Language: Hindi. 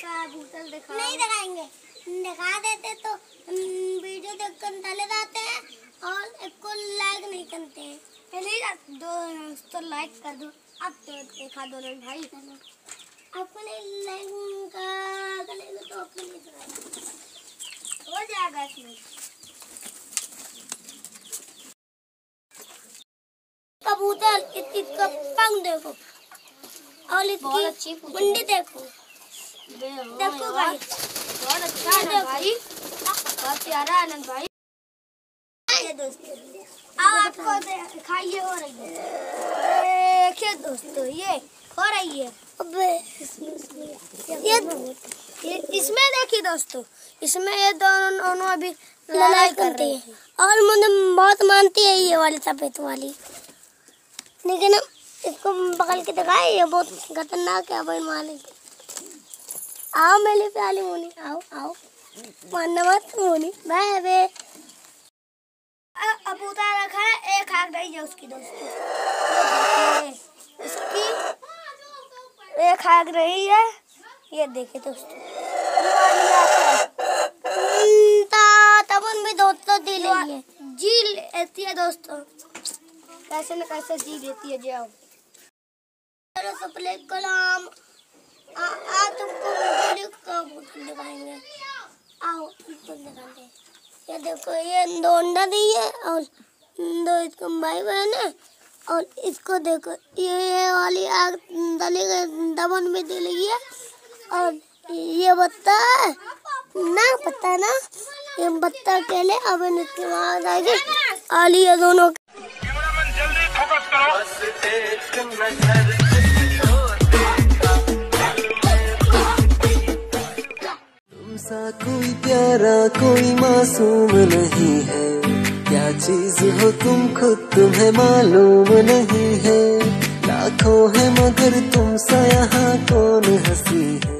कबूतर दिखा। नहीं दिखाएँगे। दिखा देते तो वीडियो देखकर चले जाते हैं और एक को लाइक नहीं करते हैं। चलिए दो तो लाइक कर दो। अब तो देखा दो रे भाई। आपको नहीं लाइक करेंगे तो आपको नहीं दिखाएँगे। हो जाएगा इसमें। कबूतर इसकी इसका पंख देखो। और इसकी मुंडी देखो। देखो बहुत अच्छा है भाई। बहुत प्यारा आनंद भाई। अब आपको दिखाइए हो रही है। देखिए दोस्तों ये हो रही है। अबे ये ये इसमें देखिए दोस्तों इसमें ये दोनों दोनों अभी लड़ाई लड़ाई कर करती रहे है। हैं और मुझे बहुत मानती है ये वाली सफ़ेद वाली। लेकिन इसको पकड़ के दिखाए ये बहुत खतरनाक है भाई मालिक। आओ मेरी प्याली मोनी आओ आओ। मानना मत मोनी बाय बे अब उतार रखा है एक आग रही है उसकी दोस्तों। देखिए, एक आग रही है। ये देखिए दोस्तों। तबन भी दोस्तों दी है। जी लेती है दोस्तों। कैसे न कैसे जी लेती है जाओ सपने कलाम आ, आ तुमको वीडियो का बोतल दिखाएँगे आओ तुमको दिखाते हैं। ये देखो ये दो अंडा दी है और दो इसको भाई बहन है और इसको देखो ये ये वाली आग दली गई दबन में दी है और ये बत्ता है। ना, पता ना, ये बत्ता अकेले अब इसके बाद आगे और ये दोनों तुमसा कोई प्यारा, कोई मासूम नहीं है। क्या चीज़ हो तुम खुद, तुम्हें मालूम नहीं है। लाखों है मगर तुम सा यहाँ कौन हसी है?